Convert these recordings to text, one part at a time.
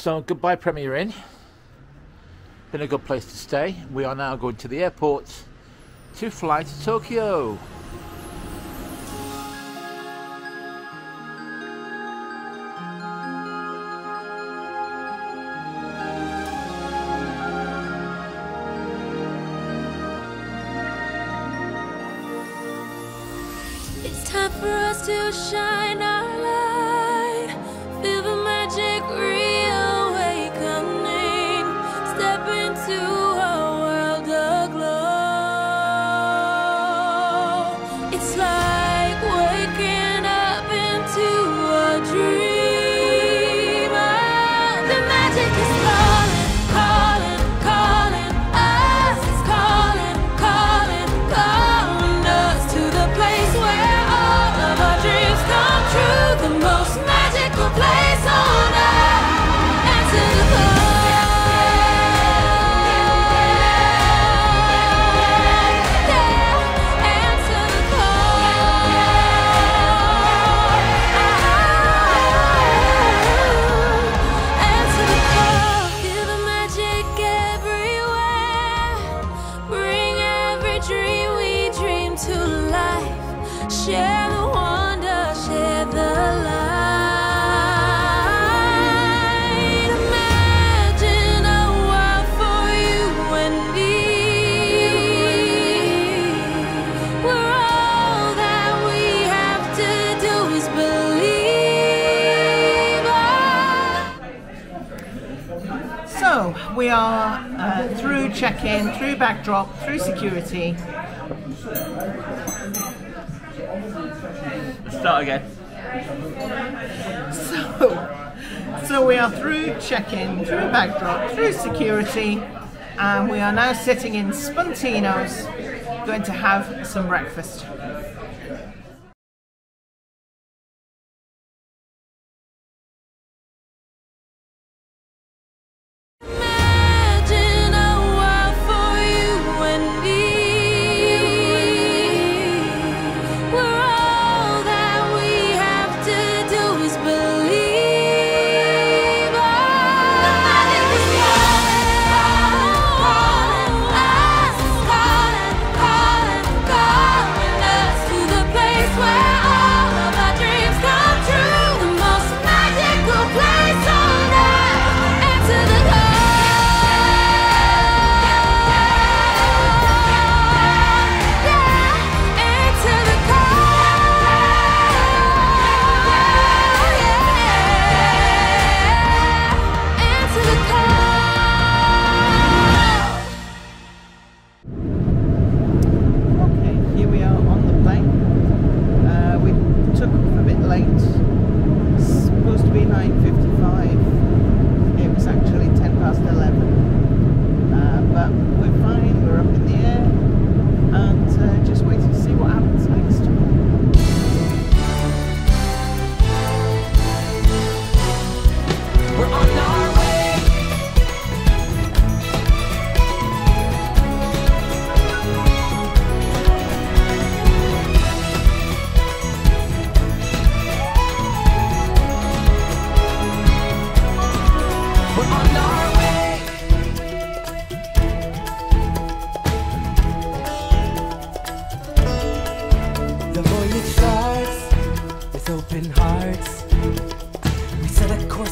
So goodbye Premier Inn. Been a good place to stay. We are now going to the airport to fly to Tokyo. It's time for us to shine. we are uh, through check-in, through backdrop, through security. Let's start again. So, so we are through check-in, through backdrop, through security, and we are now sitting in Spuntino's, going to have some breakfast.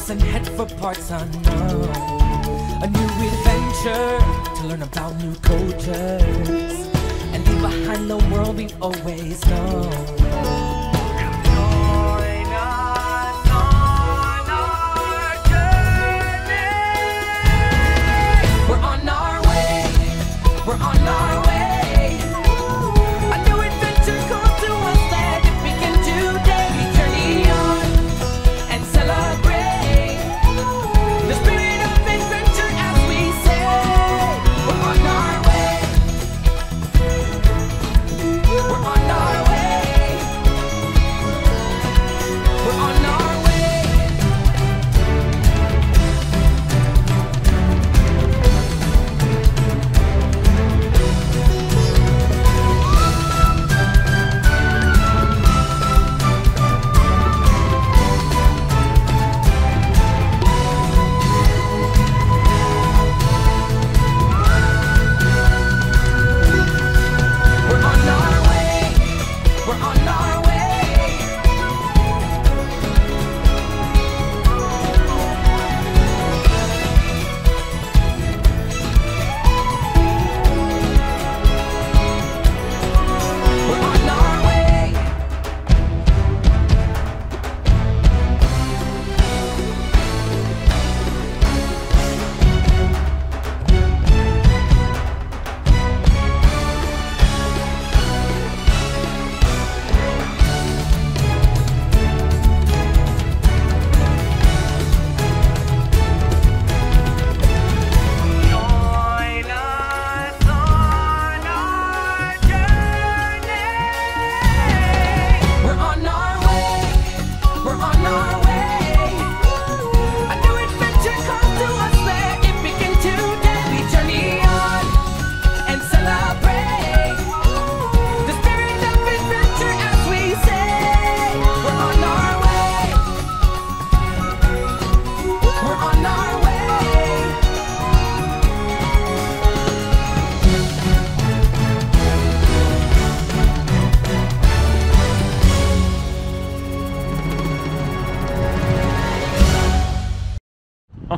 and head for parts unknown. A new adventure to learn about new cultures and leave behind the world we've always known.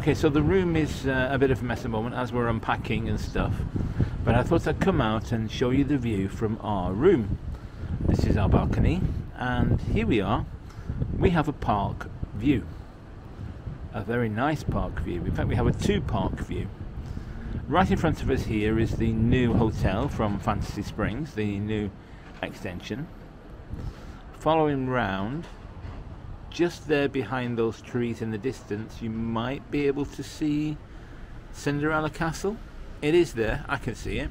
Okay, so the room is uh, a bit of a mess at the moment as we're unpacking and stuff. But I thought I'd come out and show you the view from our room. This is our balcony, and here we are. We have a park view. A very nice park view. In fact, we have a two park view. Right in front of us here is the new hotel from Fantasy Springs, the new extension. Following round, just there behind those trees in the distance, you might be able to see Cinderella Castle. It is there, I can see it.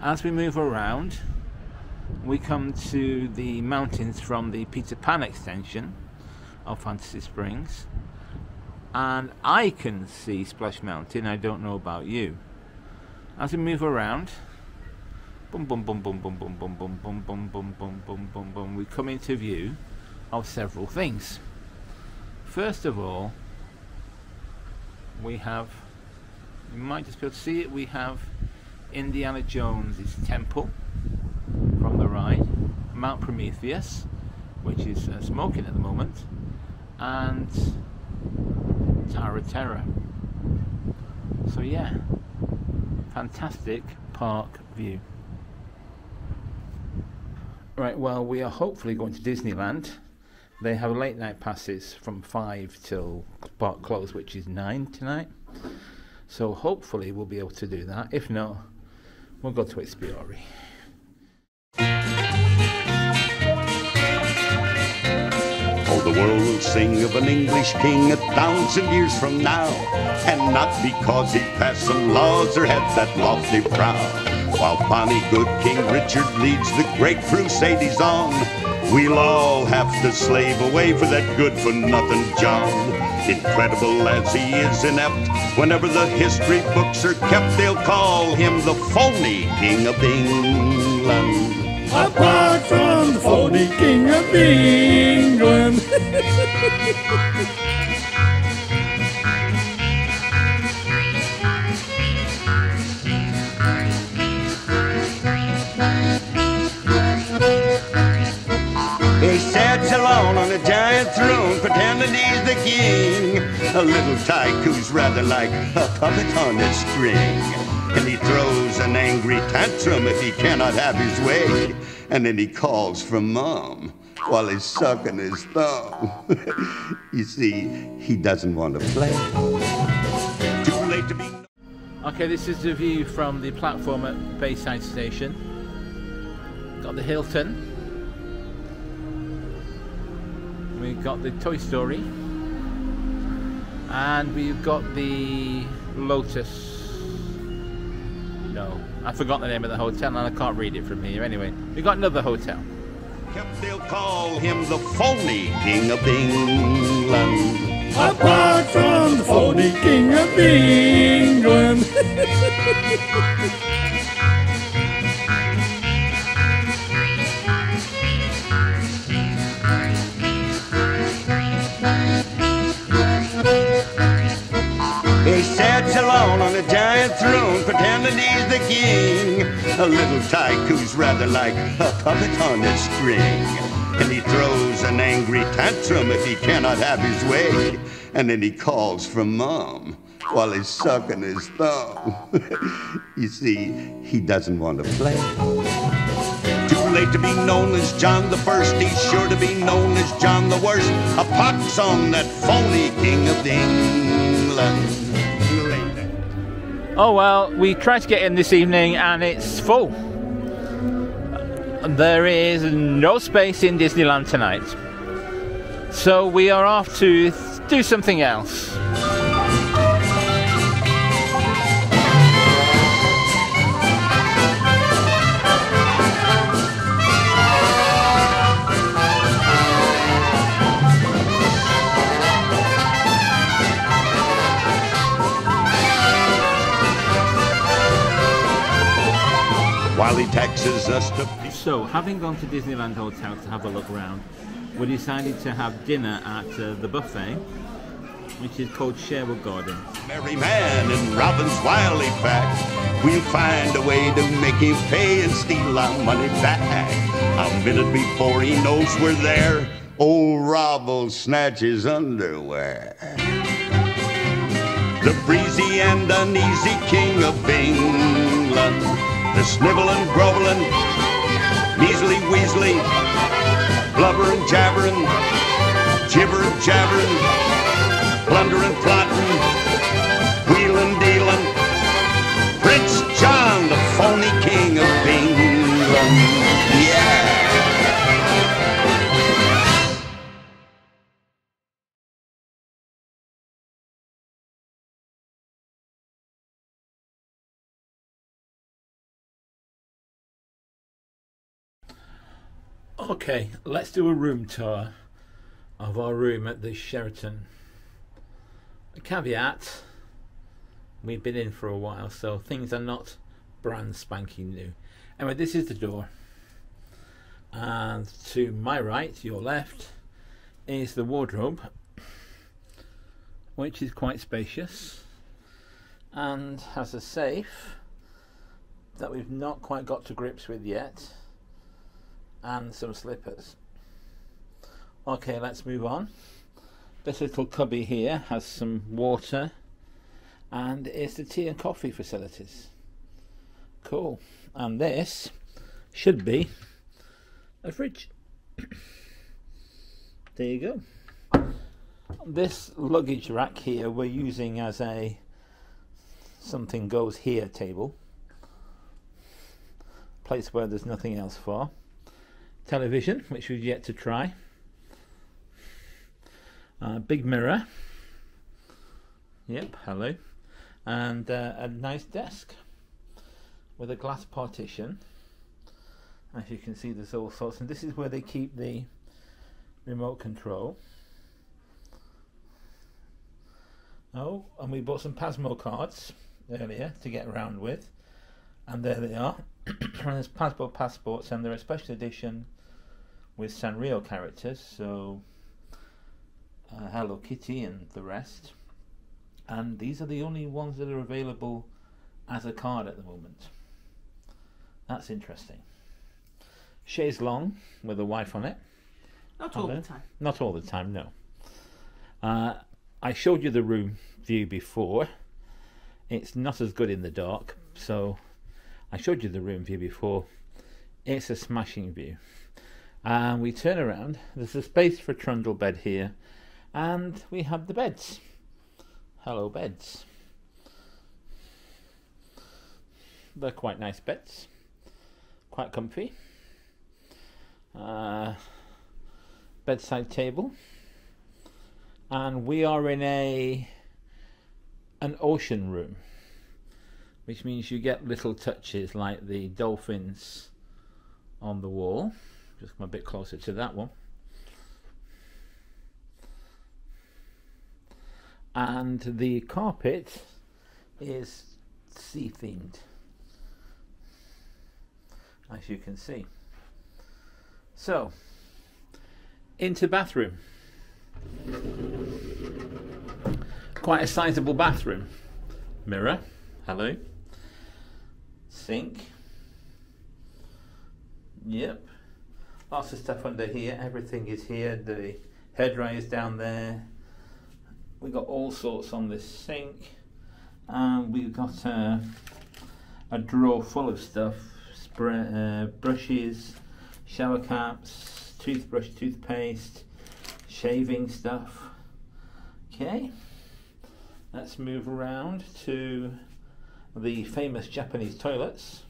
As we move around, we come to the mountains from the Peter Pan extension of Fantasy Springs. And I can see Splash Mountain, I don't know about you. As we move around, boom, boom, boom, boom, boom, boom, boom, boom, boom, boom, boom, boom, boom, boom, boom, we come into view of several things. First of all, we have, you might just be able to see it, we have Indiana Jones's temple from the ride, Mount Prometheus, which is uh, smoking at the moment, and Tower of Terror. So yeah, fantastic park view. Right, well, we are hopefully going to Disneyland. They have late night passes from 5 till park close, which is 9 tonight. So hopefully we'll be able to do that. If not, we'll go to Ikspiari. Oh, the world will sing of an English king a thousand years from now, and not because he passed some laws or had that lofty brow. While bonny good King Richard leads the great crusade he's on, we'll all have to slave away for that good for nothing John. Incredible as he is inept, whenever the history books are kept, they'll call him the phony King of England. apart from the phony king of England. sits alone on a giant throne, pretending he's the king. A little who's rather like a puppet on a string. And he throws an angry tantrum if he cannot have his way. And then he calls for mom while he's sucking his thumb. you see, he doesn't want to play. Too late to be. Okay, this is the view from the platform at Bayside Station. Got the Hilton. We've got the Toy Story. And we've got the Lotus. No, I forgot the name of the hotel and I can't read it from here. Anyway, we've got another hotel. They'll call him the phony king of England. apart from the phony king of England. alone on a giant throne, pretending he's the king. A little tyke who's rather like a puppet on a string. And he throws an angry tantrum if he cannot have his way. And then he calls for mom while he's sucking his thumb. you see, he doesn't want to play. Too late to be known as John the First. He's sure to be known as John the Worst. A pox on that phony king of England. Oh well, we tried to get in this evening and it's full. There is no space in Disneyland tonight. So we are off to do something else. He taxes us to So, having gone to Disneyland Hotel to have a look around, we decided to have dinner at uh, the buffet, which is called Sherwood Garden. merry man in Robin's wily pack. We'll find a way to make him pay and steal our money back. A minute before he knows we're there, old Rob will snatch his underwear. the breezy and uneasy king of England. Sniveling, groveling, measly weasley, blubbering, jabbering, gibbering, jabbering, blundering, plotting, Okay, let's do a room tour of our room at the Sheraton. A caveat we've been in for a while, so things are not brand spanking new. Anyway, this is the door, and to my right, your left, is the wardrobe, which is quite spacious and has a safe that we've not quite got to grips with yet and some slippers. Okay, let's move on. This little cubby here has some water and it's the tea and coffee facilities. Cool. And this should be a fridge. there you go. This luggage rack here we're using as a something goes here table. Place where there's nothing else for television, which we've yet to try. Uh, big mirror. Yep, hello. And uh, a nice desk with a glass partition. As you can see, there's all sorts, and this is where they keep the remote control. Oh, and we bought some Pasmo cards earlier to get around with, and there they are. and there's Passport passports, and they're a special edition with Sanrio characters, so uh, Hello Kitty and the rest. And these are the only ones that are available as a card at the moment. That's interesting. Chaise long with a wife on it. Not all the time. Not all the time, no. Uh, I showed you the room view before. It's not as good in the dark, so I showed you the room view before. It's a smashing view. And we turn around, there's a space for a trundle bed here, and we have the beds. Hello, beds. They're quite nice beds, quite comfy. Uh, bedside table and we are in a an ocean room which means you get little touches like the dolphins on the wall just come a bit closer to that one and the carpet is sea themed as you can see so into bathroom quite a sizable bathroom. Mirror, hello. Sink. Yep. Lots of stuff under here. Everything is here. The hairdryer is down there. We've got all sorts on this sink. And we've got a, a drawer full of stuff. Spray, uh, brushes, shower caps, toothbrush, toothpaste, shaving stuff. Okay, let's move around to the famous Japanese toilets.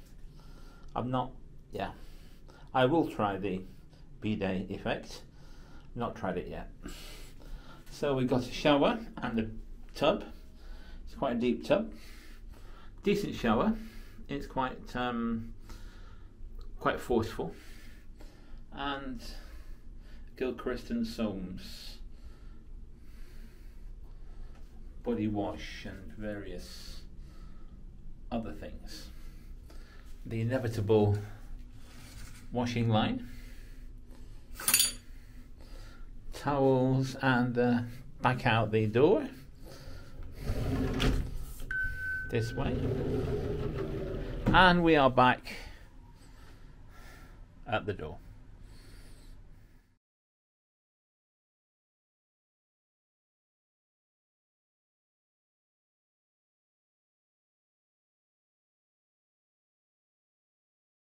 I'm not, yeah, I will try the bidet effect. Not tried it yet. So we've got a shower and a tub. It's quite a deep tub. Decent shower. It's quite um, quite forceful. And Gilchrist and Soames body wash and various other things. The inevitable washing line, towels, and uh, back out the door. This way. And we are back at the door.